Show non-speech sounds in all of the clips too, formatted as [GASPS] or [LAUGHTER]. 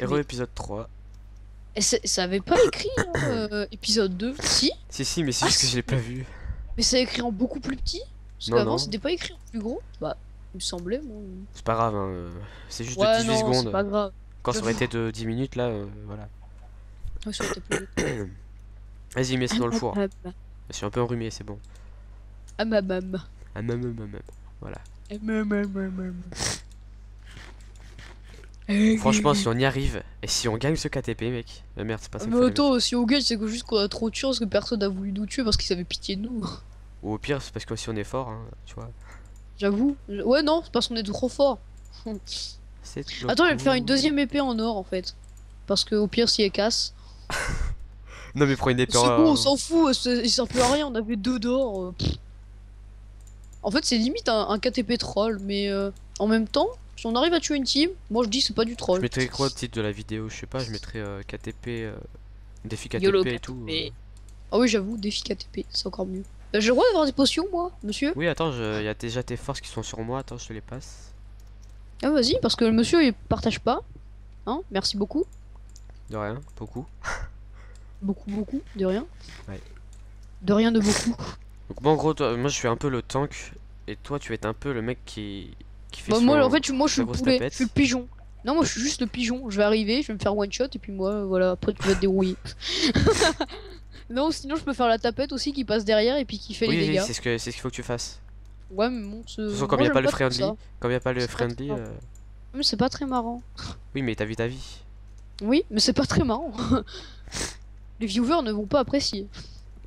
Héros épisode 3. Et ça avait pas écrit hein, euh, épisode 2 Si Si, si, mais c'est Ah, juste que je l'ai pas vu. Mais c'est écrit en beaucoup plus petit Parce qu'avant c'était pas écrit en plus gros Bah, il me semblait, moi. C'est pas grave, hein, euh, c'est juste Ouais, de 18 non, c'est secondes. pas grave. Quand ça aurait été de 10 minutes, là, euh, voilà. Ouais, ça aurait été plus vite. [COUGHS] Vas-y, mets ça dans le four. Je suis un peu enrhumé, c'est bon. ah, ma mam. Ah, même, même, même. Voilà ma mam, ma mam. Eh, Franchement, si on y arrive, et si on gagne ce KTP, mec. Euh, merde, c'est pas ça. Mais attends, si on gagne, c'est que juste qu'on a trop de chance que personne a voulu nous tuer parce qu'ils avaient pitié de nous. Ou au pire, c'est parce que si on est fort, hein, tu vois. J'avoue. Ouais, non, c'est parce qu'on est trop fort. Attends, je vais faire une deuxième épée en or en fait. Parce que au pire, si elle casse. [LAUGHS] Non, mais prends une épée C'est en- bon, on s'en fout, c'est- il sert plus à rien, on avait deux d'or. euh. En fait, c'est limite un, un KTP troll, mais euh, en même temps, si on arrive à tuer une team, moi je dis c'est pas du Je troll. mettrais quoi au titre de la vidéo Je sais pas, je mettrais euh, KTP, euh, défi KTP YOLO et tout. KTP. euh. Ah oui, j'avoue, défi KTP, c'est encore mieux. Euh, J'ai le droit d'avoir des potions, moi, monsieur Oui, attends, il y a déjà tes forces qui sont sur moi. Attends, je te les passe. Ah, vas-y, parce que le monsieur il partage pas. Hein, merci beaucoup. De rien, beaucoup. Beaucoup, beaucoup, de rien. Ouais. De rien de beaucoup. Donc, moi, en gros, toi, moi, je suis un peu le tank. Et toi, tu vas être un peu le mec qui, qui fait Bah, moi, en fait, je- moi je suis le poulet, tapette. je suis le pigeon. Non, moi je suis juste le pigeon. Je vais arriver, je vais me faire one shot et puis moi, voilà, après tu vas te dérouiller. [LAUGHS] non, sinon je peux faire la tapette aussi qui passe derrière et puis qui fait Oui, les oui, dégâts. c'est ce c'est ce qu'il faut que tu fasses. Ouais, mais bon, c'est. De toute façon, comme il n'y a pas le friendly, comme il n'y a pas le friendly, Mais c'est pas très marrant. oui, mais t'as vu ta vie. Oui, mais c'est pas très marrant. [LAUGHS] les viewers ne vont pas apprécier.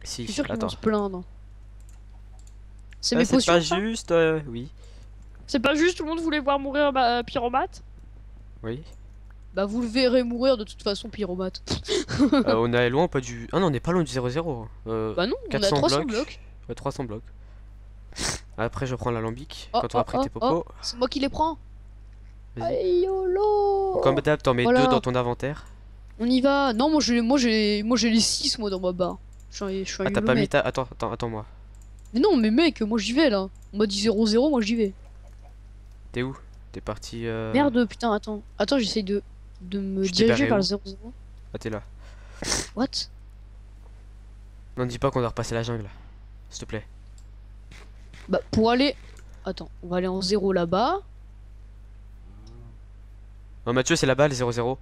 Je Si, suis sûr qu'ils vont se plaindre. C'est Ah, c'est pas juste, euh, oui. C'est pas juste, tout le monde voulait voir mourir bah, pyromate Oui. Bah, vous le verrez mourir de toute façon, pyromate. [LAUGHS] Euh, on est loin, pas du. Ah non, on n'est pas loin du 0-0. Euh, Bah non, on a 400 300 blocs. blocs. Ouais, 300 blocs. Après, je prends l'alambic Oh, quand on a oh, pris oh, tes popos. C'est moi qui les prends. Vas-y. Aïe, YOLO Comme d'hab, t'en mets Voilà. deux dans ton inventaire. On y va. Non, moi j'ai moi j'ai moi j'ai les 6 moi dans ma barre. Je suis un, Ah, t'as pas mis ta. Attends, attends, attends-moi. Mais non, mais mec, moi j'y vais là. On m'a dit 0-0, moi j'y vais. T'es où? T'es parti. Euh... Merde, putain, attends. Attends, j'essaye de de me Je diriger vers le 0-0. Ah, t'es là. What? Non, dis pas qu'on doit repasser la jungle. S'il te plaît. Bah pour aller Attends, on va aller en 0 là-bas. Non, Mathieu, c'est là-bas, le 0-0.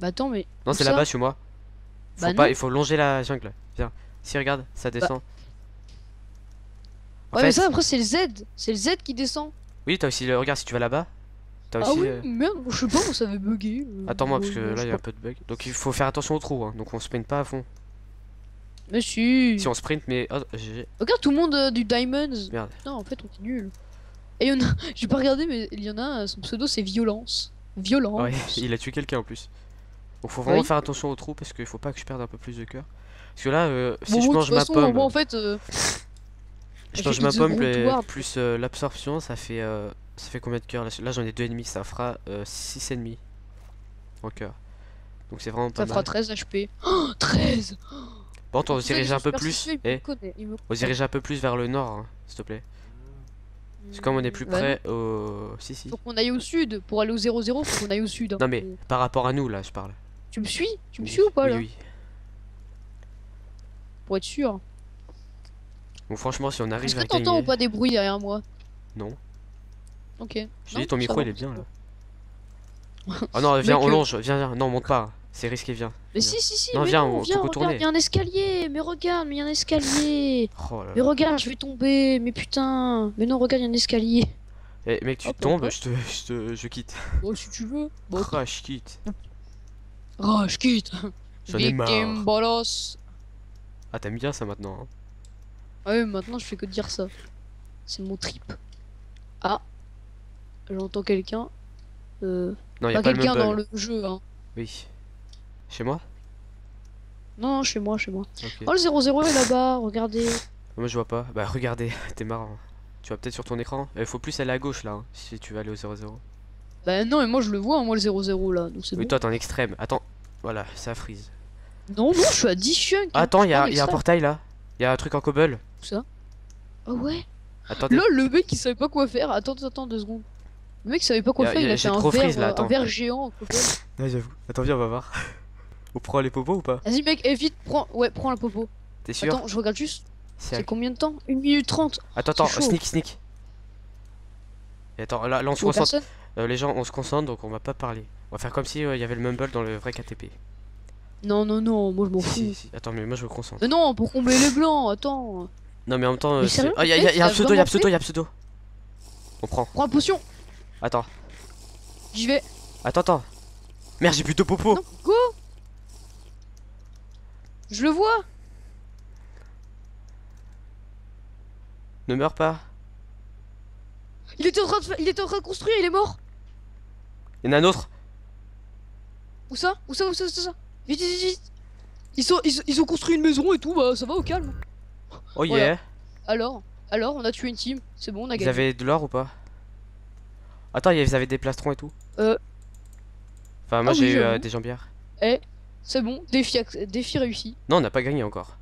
Bah attends, mais Non, c'est là-bas, suis moi. Faut Bah pas, non. il faut longer la jungle. Viens. Si, regarde, ça descend. En Ouais, mais ça après c'est le Z, c'est le Z qui descend. Oui, t'as aussi le. Regarde, si tu vas là-bas. T'as Ah aussi. oui, euh, merde, je sais pas, ça avait bugué. euh, Attends-moi, parce euh, que je là, il y a un peu de bug. Donc, il faut faire attention au trou. Hein. Donc, on sprint pas à fond. Mais si. Si on sprint, mais. Oh. Regarde tout le monde euh, du Diamonds. Merde. Non, en fait, on est nul. Et il y en a, [LAUGHS] j'ai pas regardé, mais il y en a, un, son pseudo c'est Violence. Violence. Ouais, [LAUGHS] il a tué quelqu'un en plus. Donc, faut vraiment Oui. faire attention au trou parce qu'il faut pas que je perde un peu plus de cœur. Parce que là, euh, si Bon, je mange ma façon, pomme. moi, en fait, euh, [LAUGHS] Je hit ma pomme plus, euh, l'absorption, ça fait euh, ça fait combien de cœurs? Là, là, j'en ai deux et demi, ça fera 6 et demi en cœur. Donc c'est vraiment pas ça fera mal. 13 HP. Oh, 13 Bon, on savez, dirige un peu plus. Eh, on dirige un peu plus vers le nord, hein, s'il te plaît. Parce que comme on est plus Bah près au si si. Faut qu'on aille au sud. Pour aller au 0-0, faut qu'on aille au sud. hein. Non mais par rapport à nous là, je parle. Tu me suis? Tu me suis ou pas Oui là? oui. Pour être sûr. Franchement, si on Est-ce arrive que à t'entends gagner. ou pas des bruits derrière moi Non. Ok. Je dis ton micro va. il est bien là. Oh [LAUGHS] non, viens, on euh, longe, viens, viens. Non, monte pas. C'est risqué, viens. Mais Viens. si, si, si. Non, mais viens, non, on viens, regarde, y a un escalier. Mais regarde, mais y a un escalier. [LAUGHS] Oh là Mais là. regarde, je vais tomber. Mais putain. Mais non, regarde, y a un escalier. Eh mec, tu tombes, je te, je te, je quitte. Bon, si tu veux. Bon, Ah, je quitte. oh, je quitte. J'en ai marre. Bolos. Ah, t'aimes bien ça maintenant. hein. Ah ouais, maintenant je fais que dire ça. C'est mon trip. Ah. J'entends quelqu'un. Euh, Non, y a pas quelqu'un dans le jeu, hein. Oui. Chez moi? Non, non, chez moi, chez moi. Oh, le 0-0 est là-bas, regardez. Moi je vois pas. Bah regardez, [LAUGHS] t'es marrant. Tu vas peut-être sur ton écran. Il faut plus aller à gauche là, hein, si tu veux aller au 0-0. Bah non, mais moi je le vois, hein, moi le 0-0 là, donc Oui, bon. toi t'es en extrême. Attends, voilà, ça freeze. Non, non, je suis à 10 chunks. Attends, y'a en y a un portail là. Y a un truc en cobble. Ah ouais Attendez. Là, le mec il savait pas quoi faire. Attends, attends, deux secondes. Le mec savait pas quoi faire, il a fait un verre, là, euh, attends. un verre géant. quoi. Ouais, [LAUGHS] j'avoue. Attends, viens, on va voir. [LAUGHS] On prend les popos ou pas Vas-y mec, eh, vite, prends, ouais, prends la popo. T'es sûr Attends, je regarde juste. C'est combien de temps? 1 minute 30. Attends, attends, sneak, sneak. Et attends, là, là on se concentre. Euh, les gens, on se concentre donc on va pas parler. On va faire comme si euh, il y avait le mumble dans le vrai KTP. Non, non, non, moi je m'en Si, fous. si, si. Attends, mais moi je me concentre. Mais non, pour combler les blancs, attends. Non, mais en même temps. euh, c'est- Ah, y'a y a, mec, y a un pseudo, y'a un pseudo, y'a un pseudo. On prend. Prends la potion, Attends, j'y vais. attends, attends. Merde, j'ai plus de popos. Non, go Je le vois Ne meurs pas. Il était en train de, il était en train de construire, il est mort Il y en a un autre. Où ça? Où ça Où ça Où ça, Vite, vite, vite, vite ils, sont, ils, ils ont construit une maison et tout, bah ça va au calme. Oh yeah. Voilà. Alors Alors, on a tué une team, c'est bon, on a Vous gagné. avez de l'or ou pas? Attends, a- vous avez des plastrons et tout Euh. Enfin, moi Ah j'ai oui, eu euh, des jambières. C'est bon, défi, défi réussi. Non, on n'a pas gagné encore.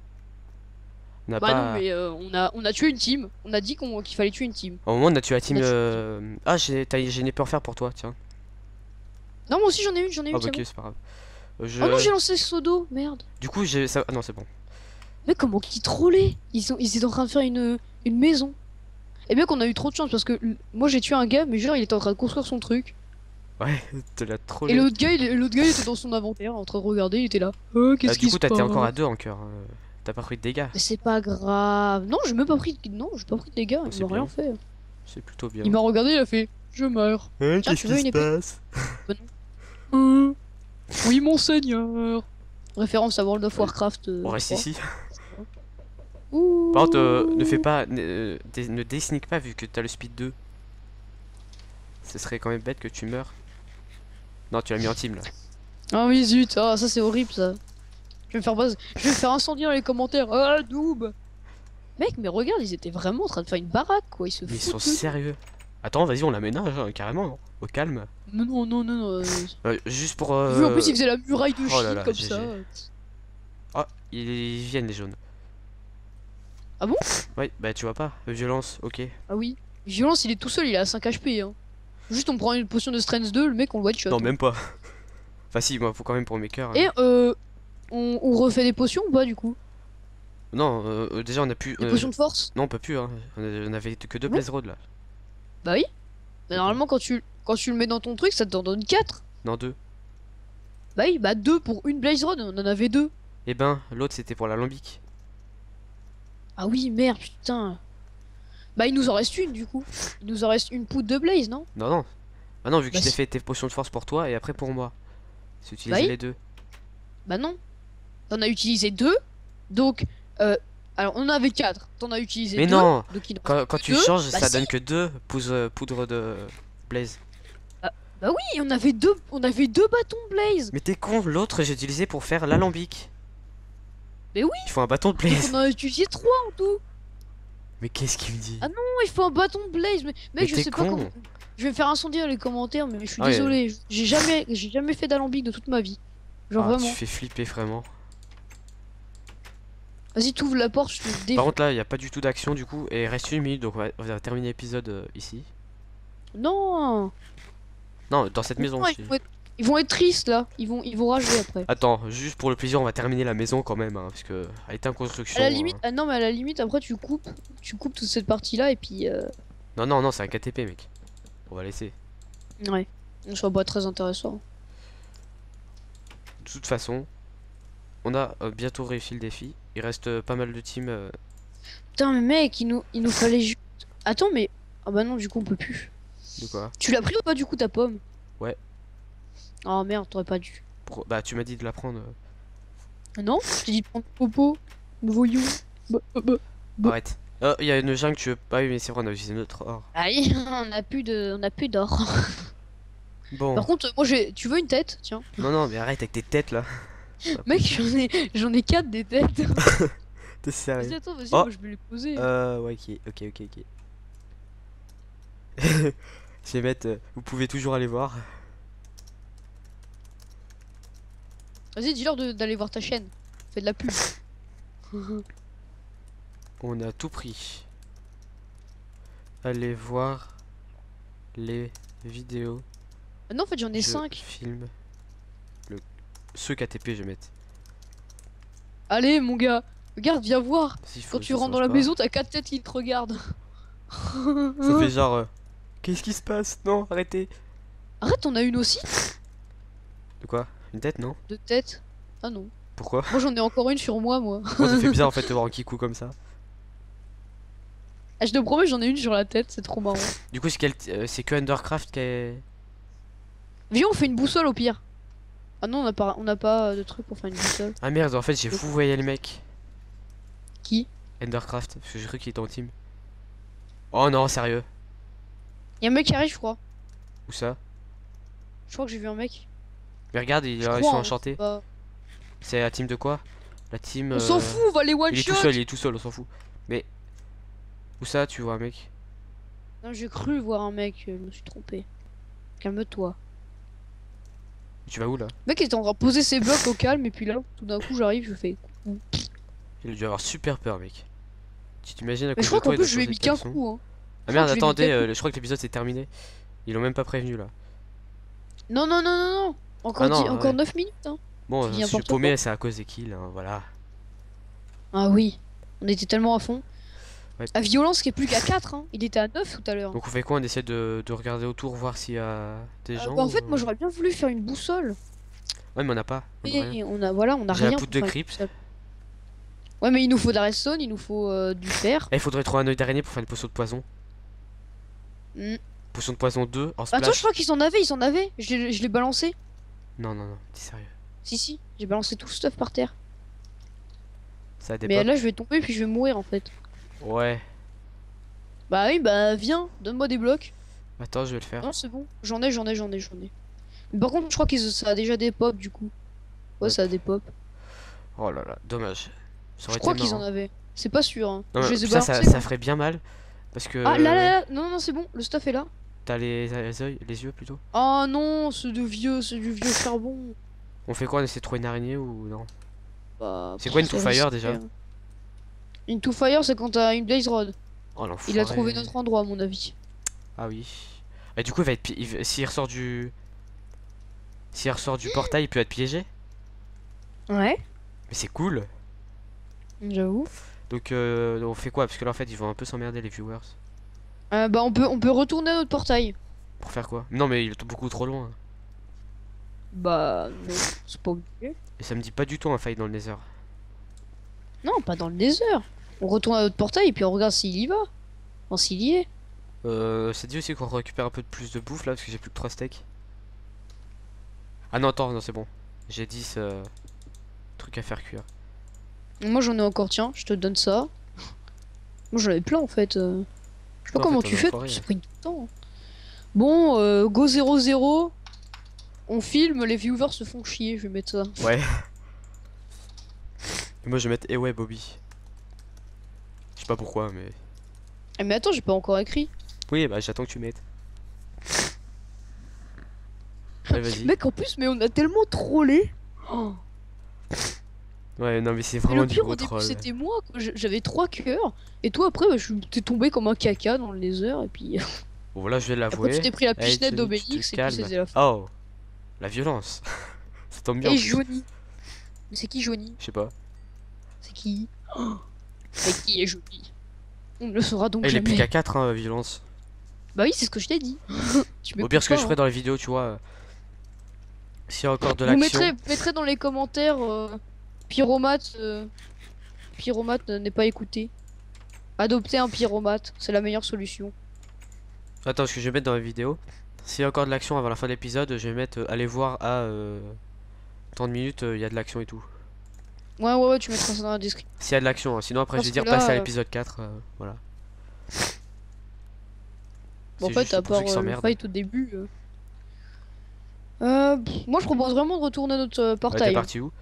On n'a Bah pas. non, mais euh, on, a, on a tué une team. On a dit qu'on- qu'il fallait tuer une team. Au moment, on a tué la team. A tué- euh, Ah, j'ai épée en fer pour toi, tiens. Non, moi aussi j'en ai une, j'en ai une. Ah, bah, ok, bon. c'est pas grave. Je- Oh non, j'ai lancé Sodo, merde. Du coup, j'ai. Ça... Ah non, c'est bon. Mais comment qu'ils trollaient? Ils, sont, ils étaient en train de faire une, une maison. Et bien qu'on a eu trop de chance parce que moi j'ai tué un gars, mais genre il était en train de construire son truc. Ouais, te l'as trop. Et l'autre gars, il, l'autre gars il était dans son inventaire en train de regarder, il était là. Oh, qu'est-ce du qui coup, se t'as été passe? encore à deux en cœur. euh, T'as pas pris de dégâts. Mais c'est pas grave. Non, j'ai même pas pris. de- Non, j'ai pas pris de dégâts. Il m'a rien fait. C'est plutôt bien. Il m'a regardé, il a fait. Je meurs. Hein, veux une épée passe? [LAUGHS] Hum. Oui, monseigneur. Référence à World of Warcraft. euh, On reste ici. Ouh. Par contre, euh, ne fais pas. Ne, euh, ne désnique pas vu que t'as le speed 2. Ce serait quand même bête que tu meurs. Non, tu l'as mis en team là. Ah oui, zut. Ah, ça c'est horrible ça. Je vais me faire base. Je vais me faire incendier dans les commentaires. Ah, noob. Mec, mais regarde, ils étaient vraiment en train de faire une baraque quoi. Ils se Mais ils sont sérieux. Attends, vas-y, on l'aménage hein, carrément. hein, Au calme. Non, non, non, non. euh, Euh, juste pour. euh, Vu en plus, ils faisaient la muraille de oh shit là là, comme ça. Ah, ils viennent les jaunes. Ah bon? Ouais, bah tu vois pas. Violence, ok. Ah oui. Violence, il est tout seul, il est à 5 HP. Hein. Juste, on prend une potion de Strength 2, le mec, on le one shot. Non, même pas. [LAUGHS] Enfin, si, moi, faut quand même pour mes cœurs. Et hein. euh, on, on refait des potions ou pas du coup? Non, euh, euh, déjà, on a pu. Des euh, potions de force? Non, on peut plus, hein. On a- on avait que deux Non. Blaze Road là. Bah oui. Mais normalement, quand tu, quand tu le mets dans ton truc, ça t'en donne 4. Non, deux. Bah oui, bah 2 pour une Blaze Rod, on en avait 2. Et ben, l'autre c'était pour l'alambic. Ah oui, merde, putain. Bah il nous en reste une du coup. Il nous en reste une poudre de Blaze, non? Non, non. Ah non, vu que Bah, je t'ai si. fait tes potions de force pour toi et après pour moi. C'est utiliser Bah les deux. Bah non. T'en as utilisé 2. Donc, euh, alors on en avait 4. T'en as utilisé Mais 2. non Donc il en Quand, tu deux. changes, Bah ça si. donne que deux poudres, poudre de Blaze. Bah oui, on avait deux, on avait deux bâtons Blaze. Mais t'es con, l'autre j'ai utilisé pour faire l'alambic. Mais oui. Il faut un bâton de Blaze. on en a utilisé 3 en tout. Mais qu'est-ce qu'il me dit Ah Non, il faut un bâton de Blaze. Mais, Mais mec, je t'es sais pas comment. Je vais me faire incendier dans les commentaires, mais je suis Ah ouais. désolé. J'ai jamais, j'ai jamais fait d'alambic de toute ma vie. Genre Ah, vraiment. Tu fais flipper vraiment. Vas-y, t'ouvres la porte, je te Par contre là, il n'y a pas du tout d'action du coup. Et il reste une minute donc on va, on va terminer l'épisode euh, ici. Non. Non, dans cette maison aussi. être, ils vont être tristes là. Ils vont, ils vont rager après. Attends, juste pour le plaisir, on va terminer la maison quand même. Hein, parce que elle était en construction. À la hein. limite, ah non, mais à la limite, après tu coupes, tu coupes toute cette partie là et puis. Euh... Non, non, non, c'est un KTP, mec. On va laisser. Ouais. Ça soit pas très intéressant. De toute façon, on a euh, bientôt réussi le défi. Il reste euh, pas mal de teams. euh, Putain, mais mec, il nous, il nous fallait juste. Attends, mais. Ah bah non, du coup, on peut plus. de quoi? Tu l'as pris ou pas du coup ta pomme? Ouais. Oh merde, t'aurais pas dû. Bah, tu m'as dit de la prendre. euh. Ah Non Je t'ai dit de prendre Popo. Voyou. Arrête. Euh, Il y a une jungle que tu veux pas, mais c'est vrai, on a utilisé notre or. Aïe, [LAUGHS] on a plus de, on a plus d'or. Bon, Par contre, moi j'ai, tu veux une tête Tiens. non, non, mais arrête avec tes têtes là. [LAUGHS] Mec, j'en ai, j'en ai quatre des têtes. [LAUGHS] T'es Vas-y, sérieux attends, vas-y, Oh. moi je vais les poser. Euh, ouais, ok, ok, ok, ok. Je vais mettre. euh, vous pouvez toujours aller voir. Vas-y, dis-leur d'aller voir ta chaîne. Fais de la pub. [LAUGHS] On a tout pris. Allez voir les vidéo. Ah non, en fait, j'en ai je 5. Filme. Le... Ce KTP, je vais mettre. Allez, mon gars, regarde, viens voir. Quand tu rentres dans la pas. maison, t'as 4 têtes qui te regardent. [LAUGHS] Ça fait genre. euh, Qu'est-ce qui se passe? Non, arrêtez. Arrête, on a une aussi De quoi? Une tête, non de tête. Ah non. Pourquoi Moi, j'en ai encore une sur moi, moi. Moi, ça fait bizarre en [LAUGHS] fait de voir un kikou comme ça. Ah, je te promets, j'en ai une sur la tête, c'est trop marrant. Du coup, c'est quel- euh, c'est que Undercraft qui est. Viens, on fait une boussole au pire. Ah non, on n'a pas, on n'a pas de truc pour faire une boussole. Ah merde, en fait, j'ai fou voyé le mec. Qui Undercraft, parce que j'ai cru qu'il était en team. Oh non, sérieux Y'a un mec qui arrive, je crois. Où ça? Je crois que j'ai vu un mec. Mais regarde, ils, sont hein, enchantés. c'est pas- C'est la team de quoi? La team. On s'en euh, fout, on va les one Il est shot. tout seul, il est tout seul, on s'en fout. Mais. Où ça, tu vois un mec? Non, j'ai cru voir un mec, euh, je me suis trompé. Calme-toi. Tu vas où là? Le mec était en train de poser ses blocs au calme, et puis là, tout d'un coup, j'arrive, je fais. Il a dû avoir super peur, mec. Tu t'imagines à Mais cause je crois qu'en plus, je lui ai mis qu'un caleçon. coup. Hein. Ah merde, attendez, euh, je crois que l'épisode c'est terminé. Ils l'ont même pas prévenu là. Non, non, non, non, non. Encore, Ah non, dix- encore ouais. 9 minutes. Hein. Bon, je suis paumé, c'est à cause des kills, hein, voilà. Ah oui, on était tellement à fond. Ouais. À violence qui est plus qu'à 4, hein. il était à 9 tout à l'heure. Donc on fait quoi? On essaie de, de regarder autour, voir s'il y a des Euh, gens bah, en fait, ou- moi j'aurais bien voulu faire une boussole. Ouais, mais on n'a pas. on a rien. On a, voilà, on a la rien. poudre de creep. une. Ouais, mais il nous faut de la redstone, il nous faut euh, du fer. Eh, il faudrait trouver un œil d'araignée pour faire une potion de poison. Hmm. Potion de poison 2 en Attends, je crois qu'ils en avaient, ils en avaient. Je l'ai balancé. Non, non, non, t'es sérieux. Si, si, j'ai balancé tout le stuff par terre. Ça Mais là, je vais tomber puis je vais mourir en fait. Ouais. Bah oui, bah viens, donne-moi des blocs. Attends, je vais le faire. Non, c'est bon. J'en ai, j'en ai, j'en ai, j'en ai. Mais par contre, je crois que ça a déjà des pop du coup. Ouais, Ouais. ça a des pop. Oh là là, dommage. Ça aurait Je crois qu'ils en avaient. C'est pas sûr. Hein. Non, je les ai ça, ça, ça ferait bien mal. Parce que Ah là là là, non non c'est bon, le stuff est là. T'as les, les yeux, les yeux plutôt. Oh non, c'est de vieux, c'est du vieux charbon. On fait quoi On essaie de trouver une araignée ou non Bah, C'est quoi une pff, to fire, risqué, déjà hein. Une to fire c'est quand t'as une blaze rod. Oh. Il a trouvé notre endroit à mon avis. Ah oui. Et du coup, il va être s'il ressort du s'il ressort du portail, il peut être piégé. Ouais. Mais c'est cool. J'avoue. Donc euh, on fait quoi? Parce que là en fait, ils vont un peu s'emmerder les viewers. Euh, bah on peut on peut retourner à notre portail. Pour faire quoi? Non, mais il est beaucoup trop loin. Bah non, c'est pas obligé. Et ça me dit pas du tout un fight dans le Nether. Non, pas dans le nether. On retourne à notre portail et puis on regarde s'il y va. Enfin s'il y est. Euh, c'est dit aussi qu'on récupère un peu de plus de bouffe là parce que j'ai plus que 3 steaks. Ah non, attends, non, c'est bon. J'ai 10 euh, trucs à faire cuire. Moi j'en ai encore, tiens, je te donne ça. Moi j'en avais plein en fait. euh. Sais pas comment tu fais, tout le temps. Bon, euh, go 0-0. On filme, les viewers se font chier, je vais mettre ça. Ouais. Et moi je vais mettre Eh ouais Bobby. Je sais pas pourquoi, mais. Eh, mais attends, j'ai pas encore écrit. Oui, bah j'attends que tu mettes. [LAUGHS] Allez. Mec, en plus, mais on a tellement trollé. Oh. Ouais, non, mais c'est vraiment le du pire gros au début, c'était moi. J'avais trois cœurs. Et toi, après, bah, je t'es tombé comme un caca dans le laser. Et puis, [LAUGHS] Bon, voilà, je vais l'avouer. tu t'es pris la pichenette d'Obélix. Et puis, c'était la fin. Oh, la violence. [LAUGHS] Ça tombe bien. en Et. Johnny. Mais c'est qui Johnny? Je sais pas. C'est qui? Oh. C'est qui est Johnny? On ne le saura donc Eh, il est jamais. plus qu'à 4, hein, violence. Bah oui, c'est ce que je t'ai dit. [LAUGHS] tu Au pire, ce que je hein. ferai dans les vidéos, tu vois. S'il y a encore de Vous l'action. mettrez, mettrez dans les commentaires euh, Pyromate. euh, Pyromate n'est pas écouté. Adoptez un pyromate, c'est la meilleure solution. Attends, ce que je vais mettre dans les vidéos. S'il y a encore de l'action avant la fin de l'épisode, je vais mettre euh, allez voir à euh, tant de minutes, euh, il y a de l'action et tout. Ouais, ouais, ouais, tu mettras ça dans la description. S'il y a de l'action, hein. sinon après Parce je vais dire là, à euh, l'épisode 4. euh, voilà. Bon, en fait, à part le fight au début. euh. Pff, moi, je propose vraiment de retourner à notre euh, Ouais, t'es portail. parti où?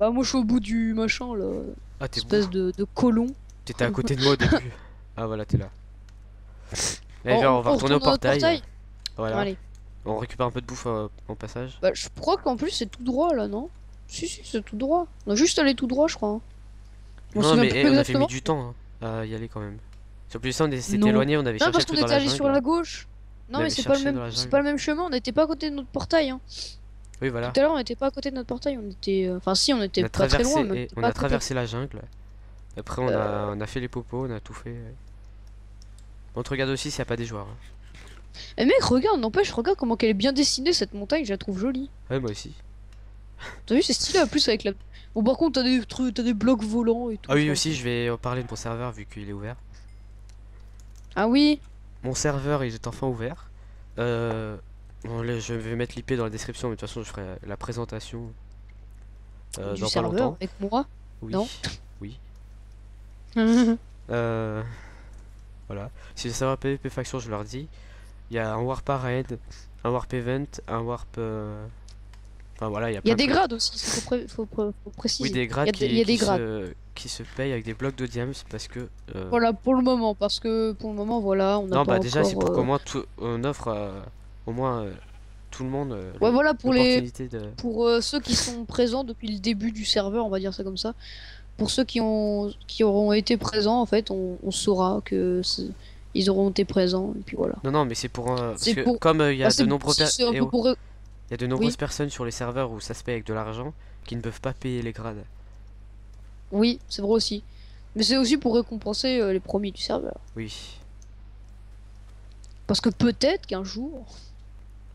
Bah, moi, je suis au bout du machin, là. Ah, t'es Espèce de, de colon. T'étais à côté de moi au début. Ah, voilà, t'es là. Allez, viens, on va retourner au portail. Voilà. Allez. On récupère un peu de bouffe euh, en passage. Bah, je crois qu'en plus, c'est tout droit, là, non? Si, si, c'est tout droit. On a juste allé tout droit, je crois. hein. Non, mais plus eh, on a fait exactement. mis du temps hein, à y aller quand même. Sur plus ça, on s'était Non. éloigné, on avait Non, cherché parce qu'on truc dans était la allé sur jungle. la gauche. Non, On mais c'est pas, le chercher dans la même... c'est jungle. pas le même chemin, on n'était pas à côté de notre portail. Hein. Oui, voilà. Tout à l'heure, on n'était pas à côté de notre portail, on était. euh, Enfin, si, on était On pas très loin, mais on a traversé la jungle. Après, on, a, Euh. on a fait les popos, on a tout fait. On te regarde aussi s'il n'y a pas des joueurs. hein. Eh mec, regarde, n'empêche, regarde comment qu'elle est bien dessinée cette montagne, je la trouve jolie. Ouais, moi aussi. T'as vu, c'est stylé en plus avec la. Bon, par contre, t'as des trucs, t'as des blocs volants et tout. Ah oui, aussi, je vais en parler de mon serveur vu qu'il est ouvert. Ah oui, Mon serveur, il est enfin ouvert. Euh, bon, là, je vais mettre l'IP dans la description, mais de toute façon, je ferai la présentation euh, du dans pas serveur longtemps. avec moi. Oui. non [LAUGHS] Oui. [LAUGHS] Euh, voilà. Si le serveur PvP faction, je leur dis, il y a un warp arène, un warp event, un warp. euh, Enfin voilà, il y a y a de des grades aussi, il faut, pré- faut pré- faut préciser. Oui, des grades Il y a qui. Se, qui se payent avec des blocs de diams parce que. euh, Voilà, pour le moment, parce que pour le moment, voilà, on a non, pas bah déjà, c'est encore, pour euh, qu'au moins tout- on offre euh, au moins euh, tout le monde euh, Ouais, voilà, pour les, de. pour euh, ceux qui sont présents depuis le début du serveur, on va dire ça comme ça. Pour ceux qui ont qui auront été présents, en fait, on, on saura que ils auront été présents et puis voilà. Non, non, mais c'est pour. euh, parce C'est que pour- comme euh, il y Ah, nombreux un pour- y a de nombreuses personnes sur les serveurs où ça se paye avec de l'argent qui ne peuvent pas payer les grades. Oui, c'est vrai aussi. Mais c'est aussi pour récompenser euh, les promis du serveur. Oui. Parce que peut-être qu'un jour,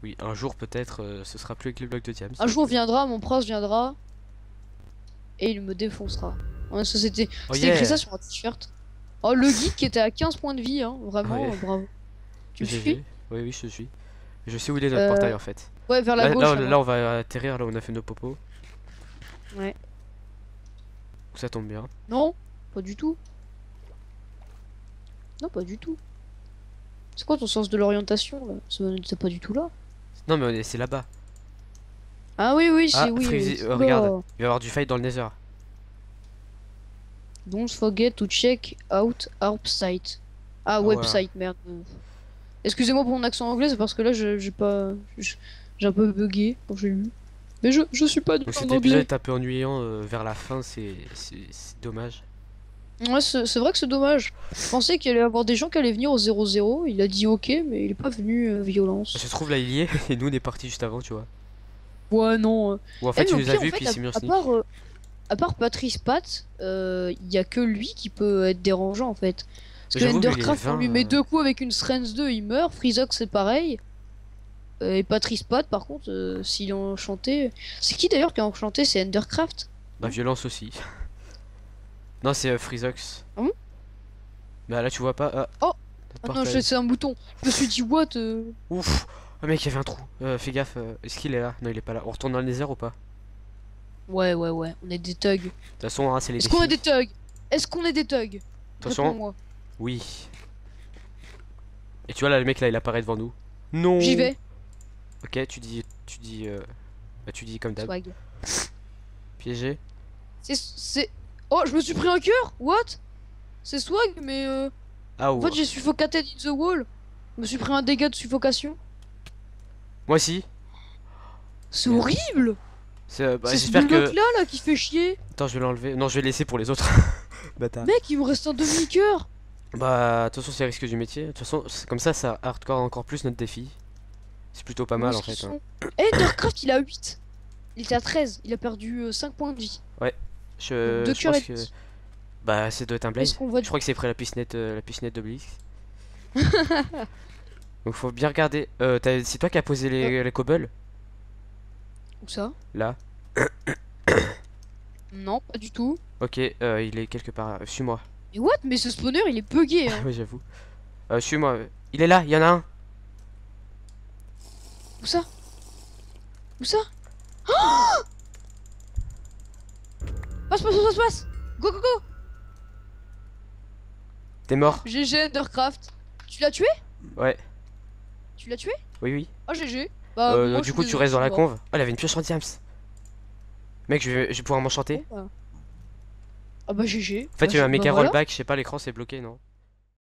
Oui, un jour peut-être euh, ce sera plus avec les blocs de diams. un jour viendra, mon prince viendra et il me défoncera. Ouais, c'était Oh c'était yeah. écrit ça sur un t-shirt. Oh, le geek qui était à 15 points de vie, hein, vraiment, bravo. Tu me suis Oui, oui, je suis. Je sais où il est notre Euh, portail en fait. Ouais, vers la Là, gauche. là, on va atterrir là où on a fait nos popos. Ouais. Ça tombe bien. Non, pas du tout. Non, pas du tout. C'est quoi ton sens de l'orientation là? C'est pas du tout là. Non, mais c'est là-bas. Ah oui, oui, c'est Ah, oui. Euh, regarde. Il va y avoir du fight dans le nether. Don't forget to check out our site. Ah, website, merde. Excusez-moi pour mon accent anglais, c'est parce que là, je- j'ai pas. J'ai un peu bugué quand j'ai lu. Mais je, je suis pas du Donc tout cet épisode est un peu ennuyant euh, vers la fin, c'est dommage. Ouais, c'est c'est vrai que c'est dommage. Je pensais qu'il allait y avoir des gens qui allaient venir au 0-0. Il a dit ok, mais il est pas venu euh, violence. Je trouve là il y est, [LAUGHS] et nous on est parti juste avant, tu vois. Ouais, non. euh. Ou en Eh, fait il au nous a pire, en vu puis mis en à, part, euh, à part Patrice Pat, il y a que lui qui peut être dérangeant en fait. Parce que Endercraft, on lui 20, met euh. deux coups avec une Strength 2, il meurt. Freezox, c'est pareil. Euh, et Patrice Pat, par contre, euh, s'il est enchanté. C'est qui d'ailleurs qui a enchanté? C'est Endercraft Bah violence aussi. Non c'est euh, Freezox. Ah bon? Bah là tu vois pas. Ah, Oh Ah non, c'est un bouton. Je me suis dit, what euh? Ouf Oh mec il y avait un trou. Euh, fais gaffe, euh, est-ce qu'il est là? Non il est pas là. On retourne dans le nether ou pas? Ouais, ouais, ouais, on est des thugs. De toute façon hein, c'est les Est-ce qu'on est des thugs? Est-ce qu'on est des thugs? De toute façon, Réponds-moi. oui. Et tu vois là le mec là il apparaît devant nous. Non J'y vais. Ok tu dis. Tu dis. euh, Bah tu dis comme d'hab. Piégé. C'est. Oh, je me suis pris un cœur What? C'est swag, mais euh, Ah en ouais. fait j'ai suffocated in the wall. Je me suis pris un dégât de suffocation. Moi aussi. C'est horrible C'est, euh, bah, ce que. là là qui fait chier Attends je vais l'enlever. Non je vais le laisser pour les autres. [LAUGHS] Bâtard. Mec, il me reste un demi-cœur Bah, de toute façon, c'est risque du métier. De toute façon, c'est comme ça, ça hardcore encore plus notre défi. C'est plutôt pas mal en fait. hein. Eh, Endercraft il a 8 Il était à 13, il a perdu 5 points de vie. Je, Deux je cœurs pense et que. demi. Bah, c'est doit être un blaze. Je crois que c'est près la piscinette, euh, la piscinette d'Obélix. [LAUGHS] Donc, faut bien regarder. Euh, c'est toi qui as posé les, les cobbles? Où ça? Là. [COUGHS] Non, pas du tout. Ok, euh, il est quelque part. euh, Suis-moi. Mais what? Mais ce spawner il est bugué hein. [LAUGHS] oui, j'avoue. Euh, Suis-moi. Il est là, il y en a un. Où ça? Où ça? Oh [GASPS] [GASPS] Passe, passe, passe, passe Go, go, go T'es mort GG Endercraft. Tu l'as tué? Ouais. Tu l'as tué? Oui, oui. Ah GG. Bah, Euh, moi, du coup, tu restes dans la conve. Oh, il avait une pioche en diams. Mec, je vais, je vais pouvoir m'enchanter. je suis mort. Ah bah GG. En fait, Bah, il y a un je- méga bah, voilà. rollback. Je sais pas, l'écran c'est bloqué, non?